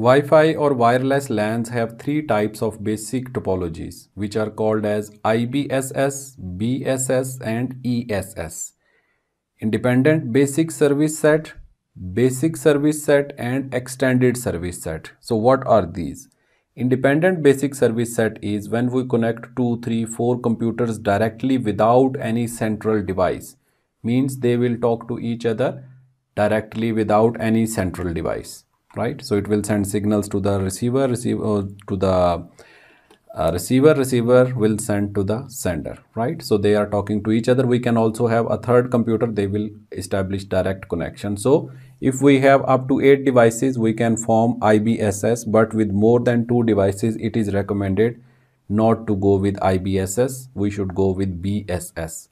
Wi-Fi or wireless LANs have three types of basic topologies which are called as IBSS, BSS and ESS. Independent Basic Service Set, Basic Service Set and Extended Service Set. So what are these? Independent Basic Service Set is when we connect 2, 3, 4 computers directly without any central device. Means they will talk to each other directly without any central device right? So it will send signals to the receiver receiver uh, to the uh, receiver receiver will send to the sender right? So they are talking to each other. We can also have a third computer. They will establish direct connection. So if we have up to eight devices we can form IBSS but with more than two devices it is recommended not to go with IBSS we should go with BSS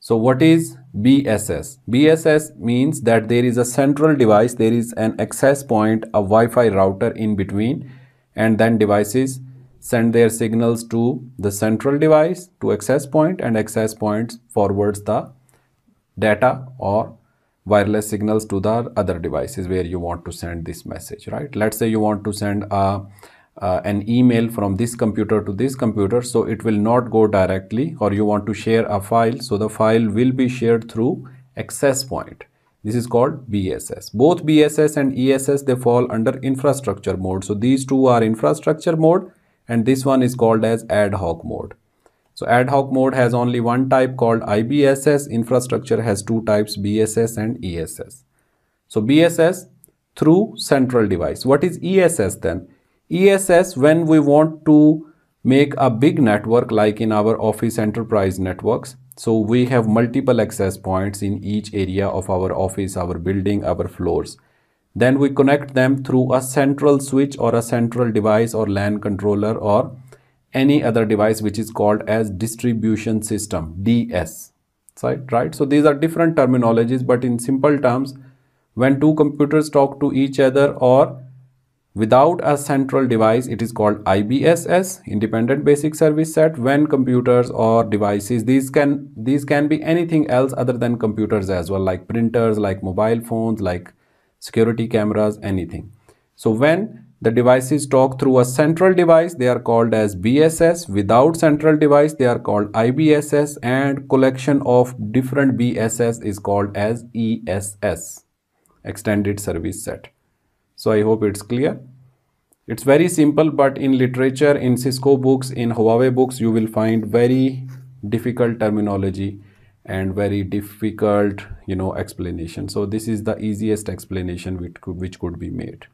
so what is BSS? BSS means that there is a central device, there is an access point, a Wi-Fi router in between and then devices send their signals to the central device to access point and access points forwards the data or wireless signals to the other devices where you want to send this message, right? Let's say you want to send a uh, an email from this computer to this computer so it will not go directly or you want to share a file so the file will be shared through access point. This is called bss both bss and ess they fall under infrastructure mode. So these two are infrastructure mode and this one is called as ad hoc mode. So ad hoc mode has only one type called ibss infrastructure has two types bss and ess so bss through central device. What is ess then ESS when we want to make a big network like in our office enterprise networks. So we have multiple access points in each area of our office, our building, our floors. Then we connect them through a central switch or a central device or LAN controller or any other device which is called as distribution system DS. Right? So these are different terminologies but in simple terms when two computers talk to each other or Without a central device, it is called IBSS, Independent Basic Service Set. When computers or devices, these can these can be anything else other than computers as well, like printers, like mobile phones, like security cameras, anything. So when the devices talk through a central device, they are called as BSS. Without central device, they are called IBSS and collection of different BSS is called as ESS, Extended Service Set. So I hope it's clear. It's very simple, but in literature, in Cisco books, in Huawei books, you will find very difficult terminology and very difficult, you know, explanation. So this is the easiest explanation which could, which could be made.